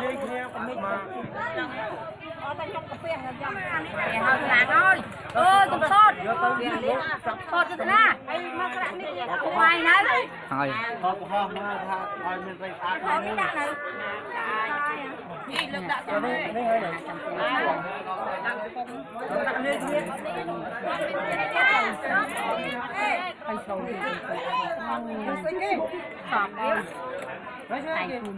លេងគ្នាមកមកអត់តែខ្ញុំកាពៀងខ្ញុំគេហៅខ្លាំងហើយអើយកុំសតយកទៅវាលេងសតទៅណាអីមកក្រាក់នេះបាយនៅហើយខកហោះមកថាឲ្យមានរៃស្អាតហៅនេះដាក់នៅនេះលើកដាក់ទៅនេះនេះហើយដាក់លេងគ្នាហើយចូលទៅស្អាតនេះសອບវាហើយតែគេគុំ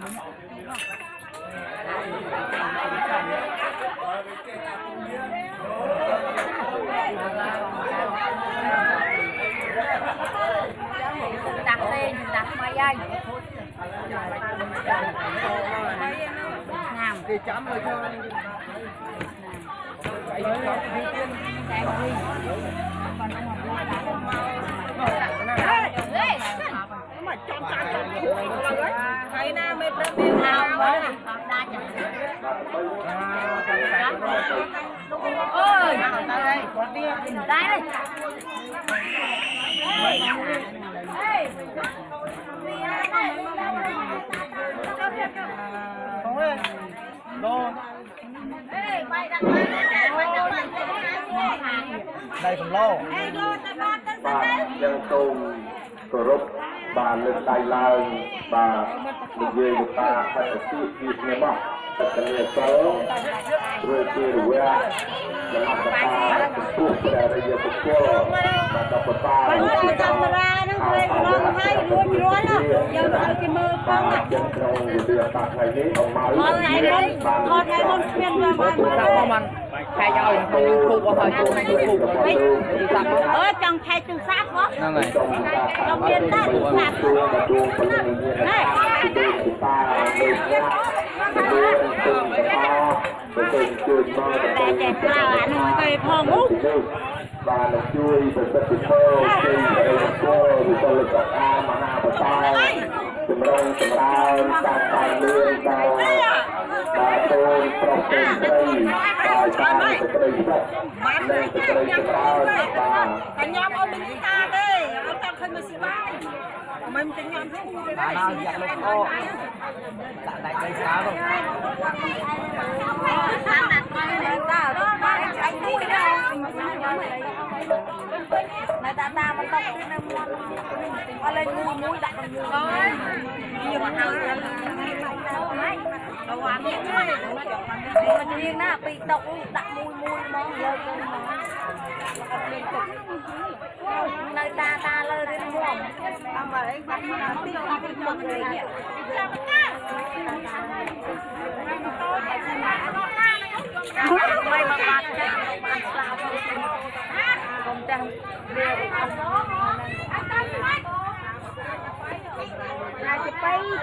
cái chấm rồi cho cái tiên cái mà chọn chọn chọn លអីយកទីទៀត đang đi còn ông mà mua đá không mau មកចំតាមចំគួរអីខ្លះហើយណាមេព្រឹកមាន nào mới này đa chẳng ơi đây đây đây không ơi lô đây còn lô បាទយើងសូមគោរពបាទលើកដៃឡើងបាទ និយាយទៅតាមបទទីពីគ្នាមកតកលាសិលរួចជារវៈលំអបតាចំពោះព្រះរាជបុគ្គលបាទតបតាបើយកកាមេរ៉ាហ្នឹងព្រេងរងឲ្យរួចរាល់យកទៅគេមើលផងបាទយើងក្នុងវិទ្យាសាស្ត្រថ្ងៃនេះអមឲ្យមកថ្ងៃមុនថតថ្ងៃមុនគ្មានមកបានមកតាមម កมันខែឲ្យខ្ញុំ YouTube អស់ហើយ YouTube តាមមកអើចង់ខែជើងសាប់ហ៎ហ្នឹងហើយខ្ញុំមានតែជើងសាប់ជួមកជួងពលនិយាយណាទៅតាទៅយ៉ាទៅទៅទៅជួយមកតែតែប្រើអានោះទៅផងហូបានជួយប្រសិទ្ធភាពជ័យអរិយគោវិបលកអាមហាបតាចម្រុងចម្រើនតាមតាមលឿនតាម បាទតូនប្រុសតូនស្រីបាទតាមសេចក្តីសុខនិងសេចក្តីចម្រើនបាទតែញ៉ាំអត់មានតាទេអត់តាឃើញមកស៊ីបាយមិនទៅញ៉ាំធូរទេណាយកលោកអូដាក់ដៃដៃស្រាទៅ này ta ta mà tóc cái này mua nó lên mua muối đặt bằng muối thôi nhiều mà ăn đâu ăn gì mà riêng na bị độc đặt muối muối món lên nơi ta ta lên đến mua không mà đấy bắt mà làm tiêu không biết mực gì nhỉ mày mà bạt chết ăn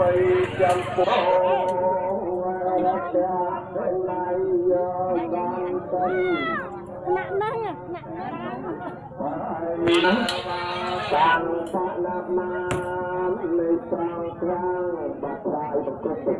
ប្រពៃចំពោះរតៈដៃយកបានទៅណាក់ណាស់ណាក់ណាស់សាងសនាមាននៃត្រង់ត្រាំងបាត់ប្រាយប្រកប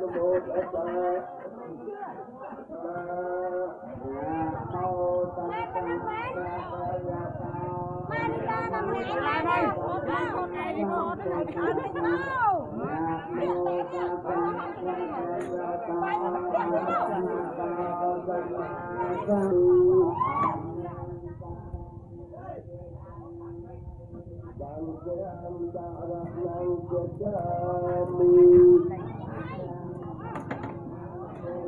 nam mô bổn sư